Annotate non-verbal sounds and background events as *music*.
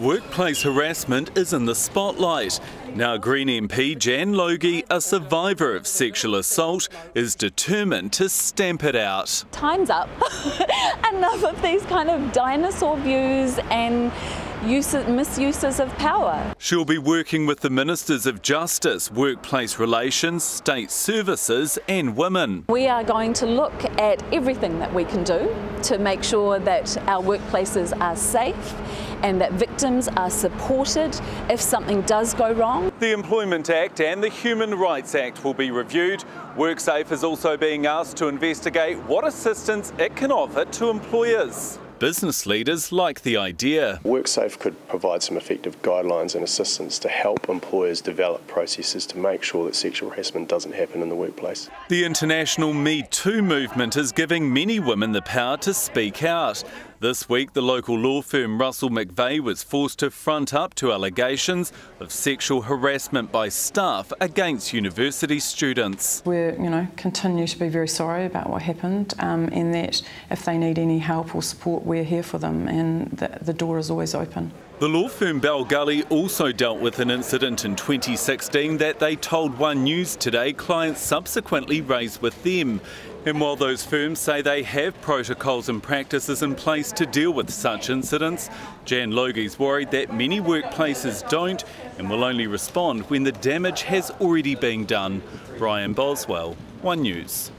Workplace harassment is in the spotlight. Now Green MP Jan Logie, a survivor of sexual assault, is determined to stamp it out. Time's up. *laughs* Enough of these kind of dinosaur views and uses, misuses of power. She'll be working with the Ministers of Justice, Workplace Relations, State Services and Women. We are going to look at everything that we can do to make sure that our workplaces are safe and that victims are supported if something does go wrong. The Employment Act and the Human Rights Act will be reviewed. WorkSafe is also being asked to investigate what assistance it can offer to employers. Business leaders like the idea. WorkSafe could provide some effective guidelines and assistance to help employers develop processes to make sure that sexual harassment doesn't happen in the workplace. The international Me Too movement is giving many women the power to speak out. This week, the local law firm Russell McVeagh was forced to front up to allegations of sexual harassment by staff against university students. We, you know, continue to be very sorry about what happened, um, and that if they need any help or support, we're here for them, and the, the door is always open. The law firm Bell Gully also dealt with an incident in 2016 that they told One News today clients subsequently raised with them. And while those firms say they have protocols and practices in place to deal with such incidents, Jan Logie's worried that many workplaces don't and will only respond when the damage has already been done. Ryan Boswell, One News.